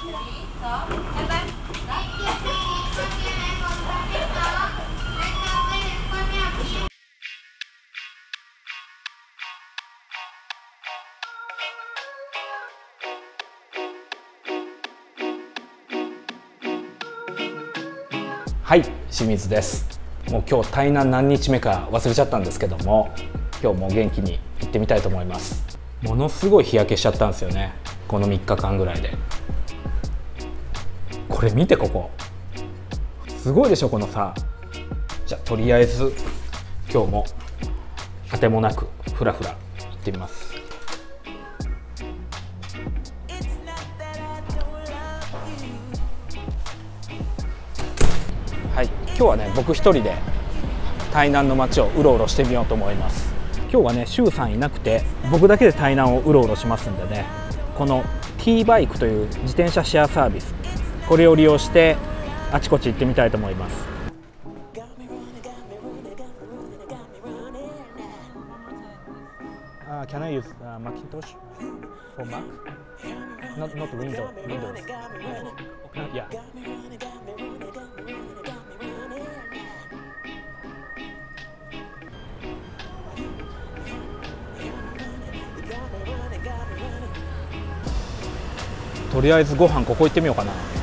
はい清水です。もう今日対南何日目か忘れちゃったんですけども今日も元気に行ってみたいと思います。ものすごい日焼けしちゃったんですよねこの3日間ぐらいで。これ見てここ。すごいでしょこのさじゃあとりあえず今日もあてもなくふらふら行ってみます。はい。今日はね僕一人で台南の街をうろうろしてみようと思います。今日はね周さんいなくて僕だけで台南をうろうろしますんでね。この T バイクという自転車シェアサービス。これを利用してあちこち行ってみたいと思います Uh, can I use uh, Macintosh for Mac? Not not Windows. Windows. Uh, yeah. とりあえずご飯ここ行ってみようかな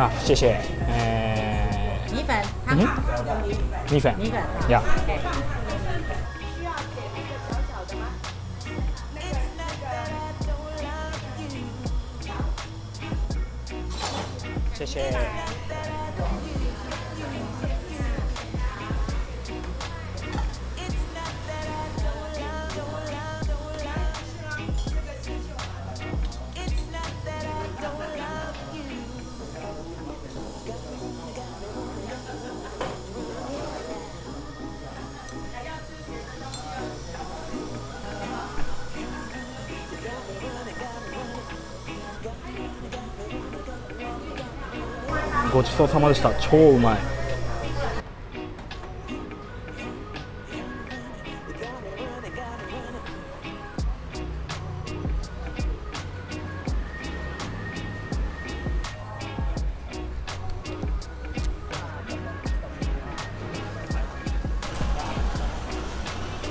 啊，谢谢。嗯，米粉，嗯，米粉，米粉，米粉，呀。谢谢。ごちそうさまでした超うまい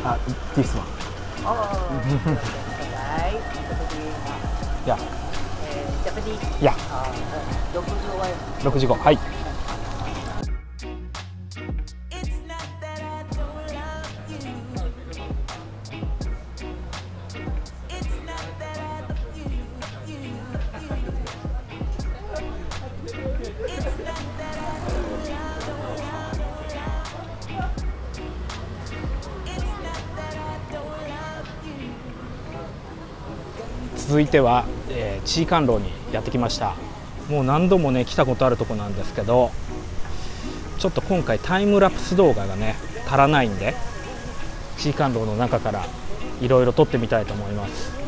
あ、ティスマン。いや。いや、Ờ, 65円。65。はい。続いては、えー、チーカンローにやってきました。もう何度もね来たことあるとこなんですけどちょっと今回タイムラプス動画がね足らないんで地位観楼の中からいろいろ撮ってみたいと思います。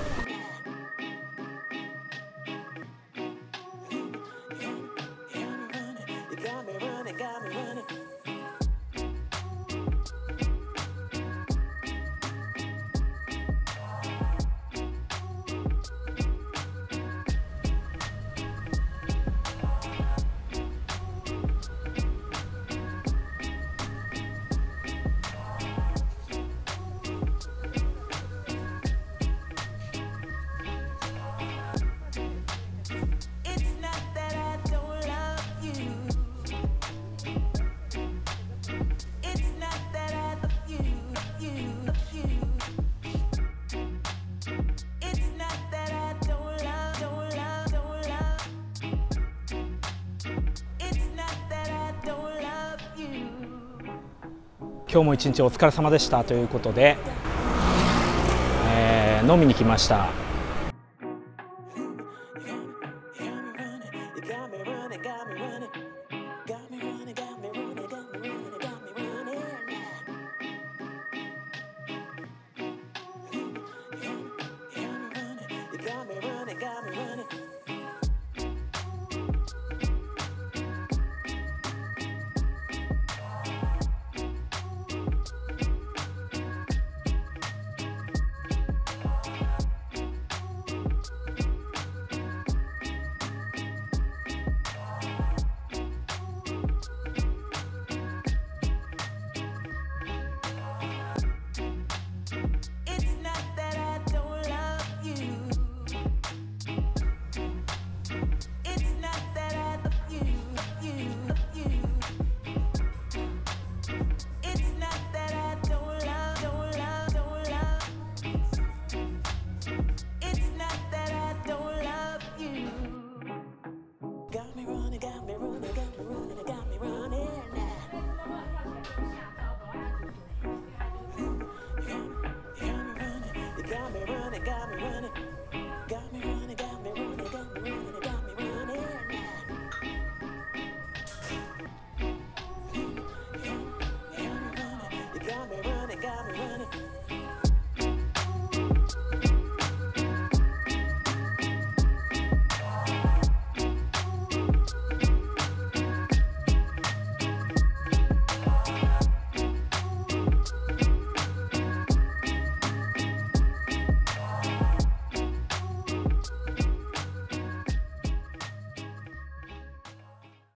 今日も一日お疲れ様でしたということで、えー飲みに来ました。money got me running.